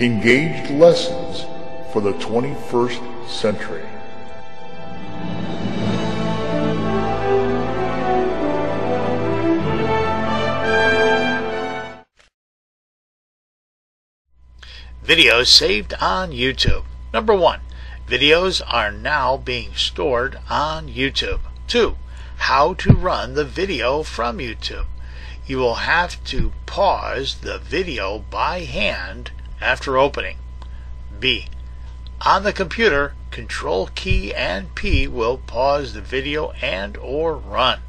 Engaged Lessons for the 21st Century. Videos saved on YouTube. Number one, videos are now being stored on YouTube. Two, how to run the video from YouTube. You will have to pause the video by hand after opening. B. On the computer, Control key and P will pause the video and or run.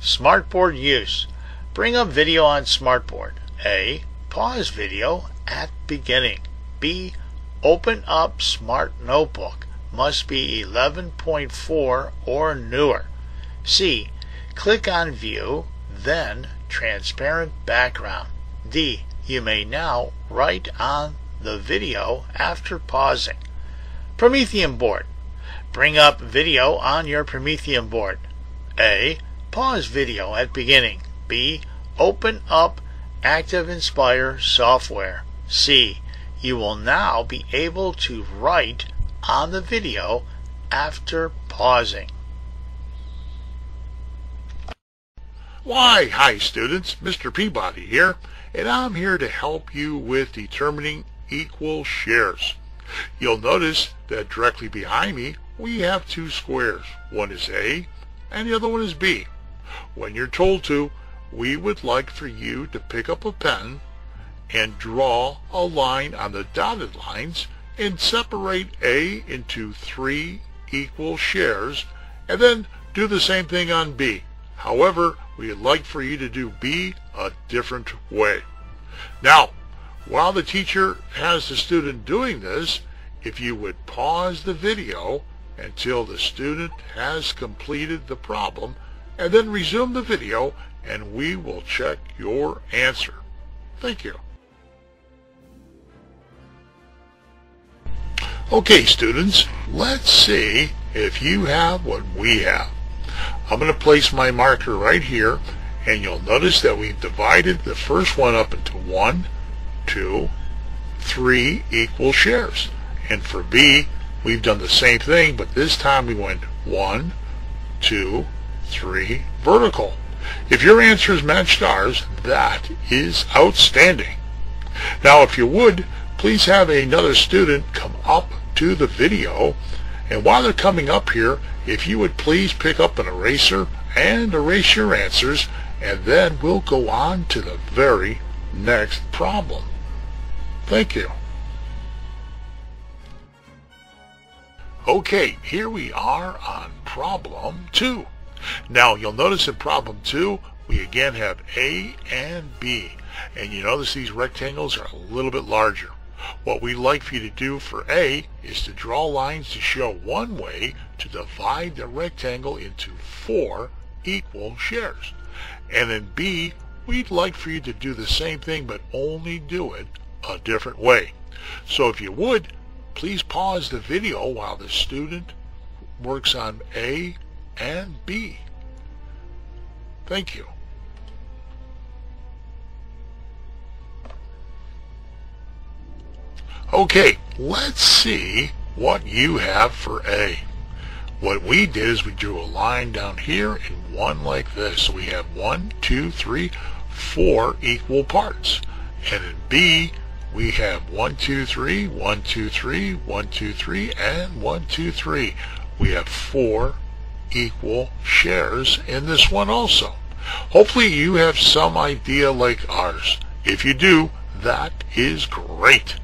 Smartboard use. Bring up video on smartboard. A. Pause video at beginning. B. Open up Smart Notebook. Must be 11.4 or newer. C. Click on View, then Transparent Background. D. You may now write on the video after pausing. Promethean board. Bring up video on your Promethean board. A. Pause video at beginning. B. Open up ActivInspire software. C. You will now be able to write on the video after pausing. Why, hi students, Mr. Peabody here, and I'm here to help you with determining equal shares. You'll notice that directly behind me we have two squares. One is A and the other one is B. When you're told to, we would like for you to pick up a pen and draw a line on the dotted lines and separate A into three equal shares and then do the same thing on B. However, we'd like for you to do B a different way. Now, while the teacher has the student doing this, if you would pause the video until the student has completed the problem and then resume the video and we will check your answer. Thank you. Okay, students, let's see if you have what we have. I'm going to place my marker right here, and you'll notice that we've divided the first one up into one, two, three equal shares. And for B, we've done the same thing, but this time we went one, two, three, vertical. If your answers matched ours, that is outstanding. Now, if you would, please have another student come up to the video. And while they're coming up here, if you would please pick up an eraser and erase your answers, and then we'll go on to the very next problem. Thank you. Okay, here we are on problem two. Now, you'll notice in problem two, we again have A and B. And you notice these rectangles are a little bit larger. What we'd like for you to do for A is to draw lines to show one way to divide the rectangle into four equal shares. And then B, we'd like for you to do the same thing but only do it a different way. So if you would, please pause the video while the student works on A and B. Thank you. Okay, let's see what you have for A. What we did is we drew a line down here and one like this. So we have one, two, three, four equal parts. And in B, we have one, two, three, one, two, three, one, two, three, and one, two, three. We have four equal shares in this one also. Hopefully you have some idea like ours. If you do, that is great.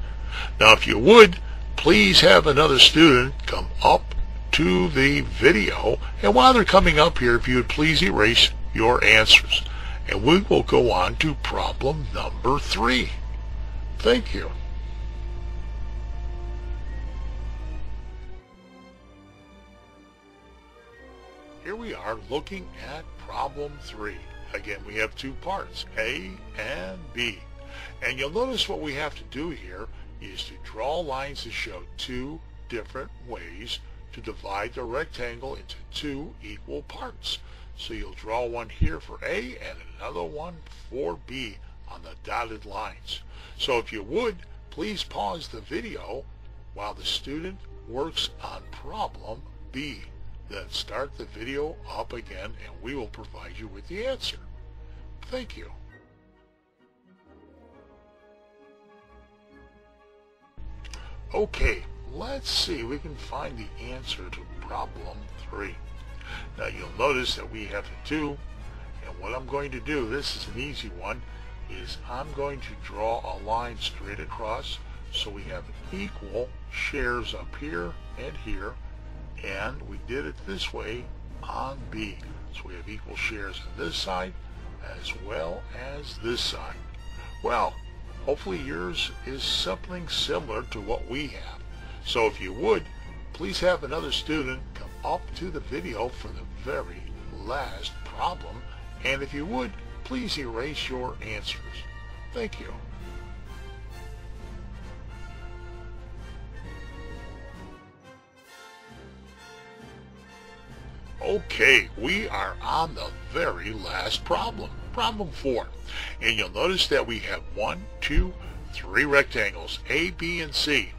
Now, if you would, please have another student come up to the video. And while they're coming up here, if you would please erase your answers. And we will go on to problem number three. Thank you. Here we are looking at problem three. Again, we have two parts, A and B. And you'll notice what we have to do here is to draw lines to show two different ways to divide the rectangle into two equal parts. So you'll draw one here for A and another one for B on the dotted lines. So if you would, please pause the video while the student works on problem B. Then start the video up again and we will provide you with the answer. Thank you. Okay, let's see we can find the answer to problem 3. Now you'll notice that we have the 2, and what I'm going to do, this is an easy one, is I'm going to draw a line straight across so we have equal shares up here and here, and we did it this way on B. So we have equal shares on this side as well as this side. Well, hopefully yours is something similar to what we have. So if you would, please have another student come up to the video for the very last problem, and if you would, please erase your answers. Thank you. Okay, we are on the very last problem, problem four. And you'll notice that we have one, two, three rectangles, A, B, and C.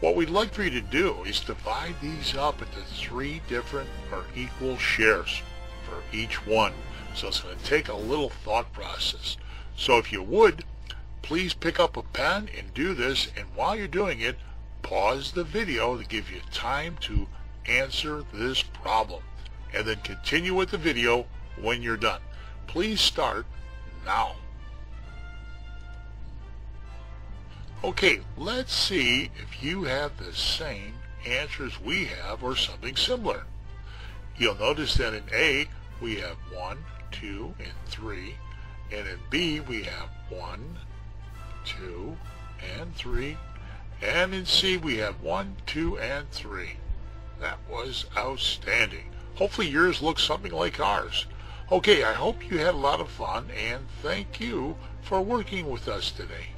What we'd like for you to do is divide these up into three different or equal shares for each one. So it's going to take a little thought process. So if you would, please pick up a pen and do this. And while you're doing it, pause the video to give you time to answer this problem and then continue with the video when you're done. Please start now. Okay, let's see if you have the same answers we have or something similar. You'll notice that in A, we have 1, 2, and 3. And in B, we have 1, 2, and 3. And in C, we have 1, 2, and 3. That was outstanding. Hopefully yours looks something like ours. Okay, I hope you had a lot of fun, and thank you for working with us today.